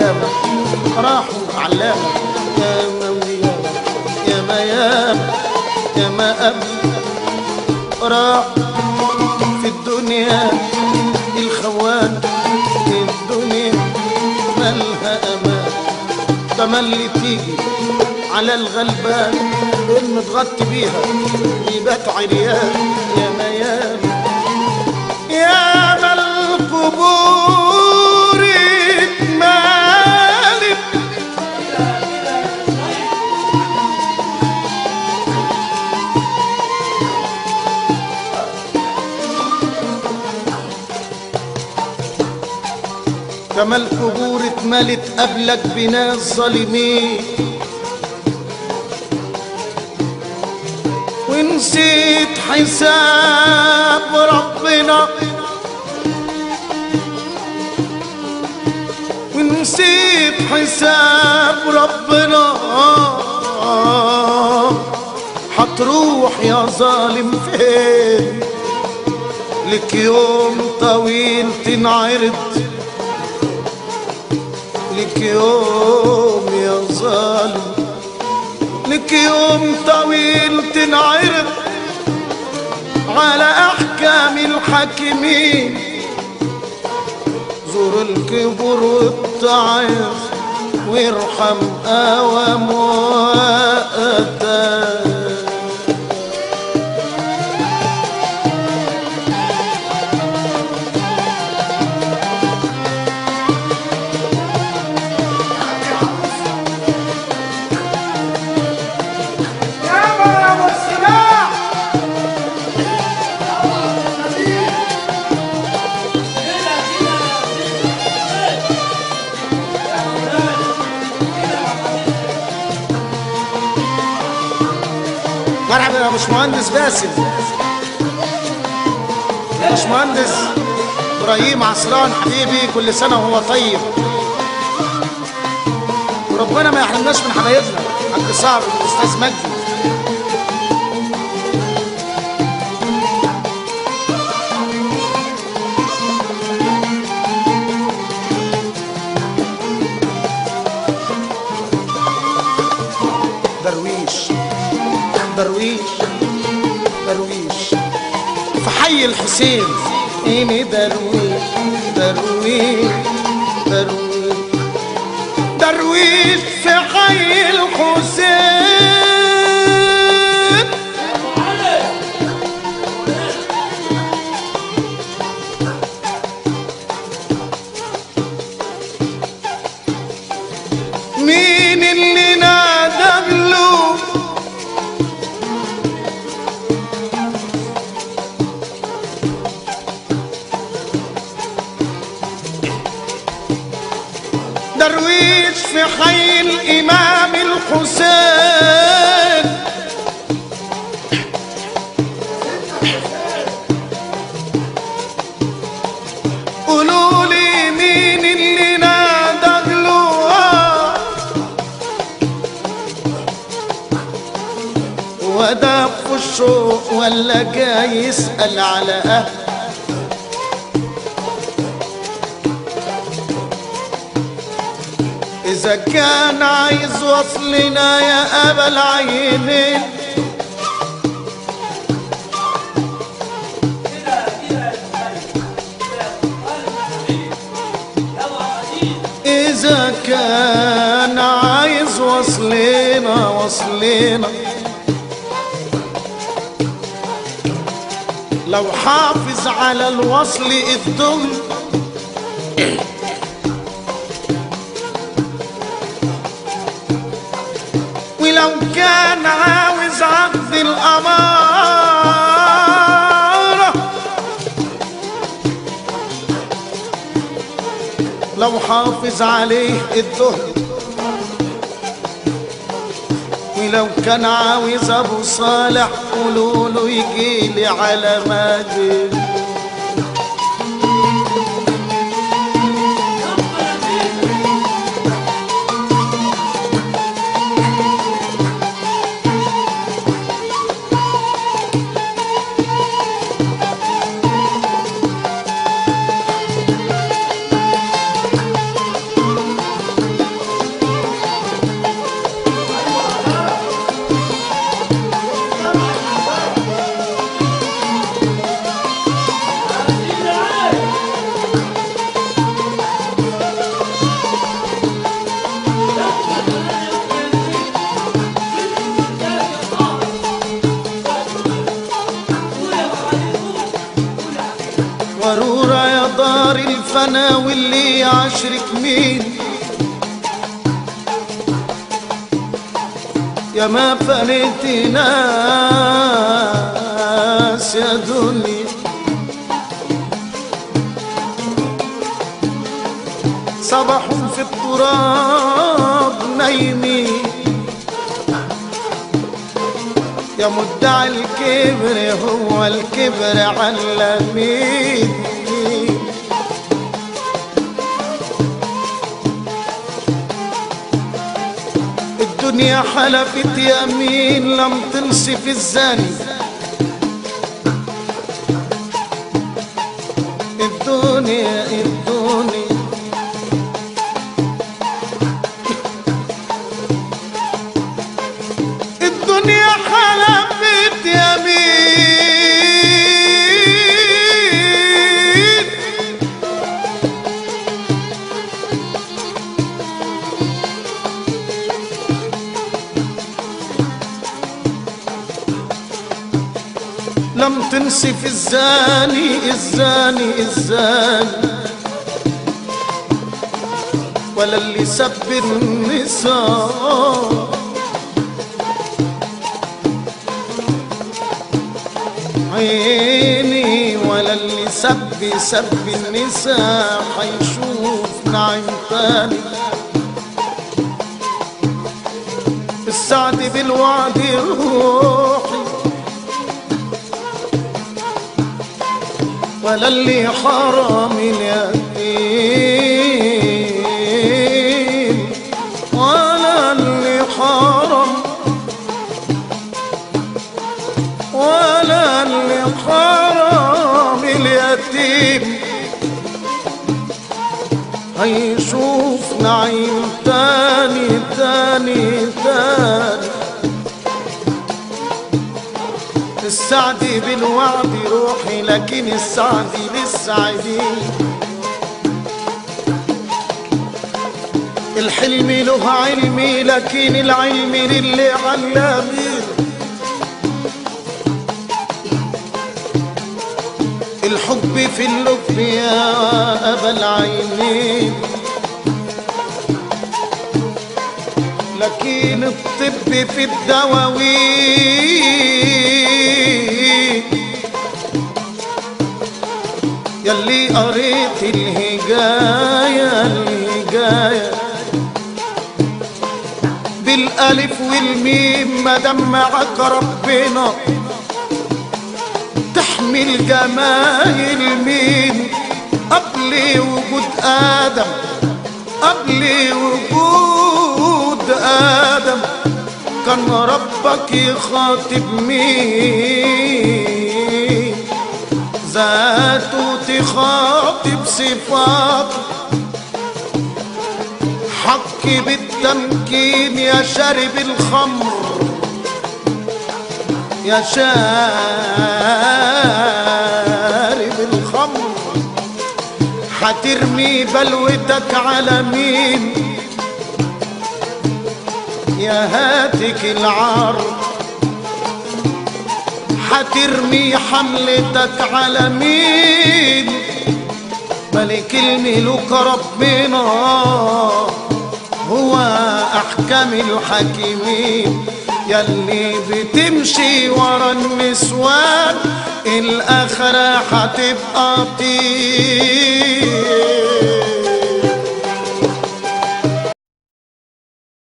ياما. راحوا علامة. ياما وياما. ياما ياما. ياما قبل راح في الدنيا. الخوان الدنيا. مالها أمان. تملي تيجي على الغلبان. متغطي بيها. يبات عريان. ياما ياما. كما القبور اتملت قبلك بناس ظالمين ونسيت حساب ربنا. ونسيت حساب ربنا. هتروح يا ظالم فين؟ لك يوم طويل تنعرض. لك يوم يا ظالم لك يوم طويل تنعرض على أحكام الحاكمين. زور الكبر والتعظ وارحم اوام وأتى مرحبا يا باشمهندس باسم. باشمهندس إبراهيم عصران حبيبي كل سنة وهو طيب. وربنا ما يحرمناش من حبايبنا حاج صعب الاستاذ مجدي. الحسين. إني درويش درويش درويش درويش في حي الإمام الحسين. قولوا لي مين اللي نادى وده في الشوق ولا جاي يسأل على أهل إذا كان عايز وصلنا يا أبا العينين إذا كان عايز وصلنا وصلنا. لو حافظ على الوصل الضم ولو كان عاوز عقد الأمارة لو حافظ عليه الظهر ولو كان عاوز أبو صالح قولوا له يجي لي على ماجد. أنا واللي عشرك مين؟ يا ما فنيت ناس يا دنيا صباح في التراب نايمين. يا مدعي الكبر هو الكبر علمين الدنيا حلفت يمين لم تنصف الزاني الدنيا الدنيا الدنيا حلفت يمين لم تنسف الزاني الزاني الزاني. ولا اللي سب النساء. عيني ولا اللي سب سب النساء. حيشوف نعيم تاني. السعد بالوعد روحي ولا اللي حرام اليتيم. ولا اللي حرم ولا اللي حرام اليتيم. هيشوف نعيم تاني تاني السعد بالوعد روحي لكن السعد للسعدين الحلم له علمي لكن العلم للي علامين الحب في اللب يا أبا العينين لكن الطب في الدواوين. يلي قريت الهجاية الهجاية بالألف والميم ما دمعك ربنا تحمل جمايل مين قبل وجود آدم قبل وجود آدم كان ربك يخاطب مين ذاته تخاطب صفاته حق بالتمكين يا شارب الخمر. يا شارب الخمر. حترمي بلوتك على مين؟ يا هاتك العار حترمي حملتك على مين ملك الملوك ربنا هو أحكم الحاكمين. يلي بتمشي ورا النسوان الآخرة هتبقى طير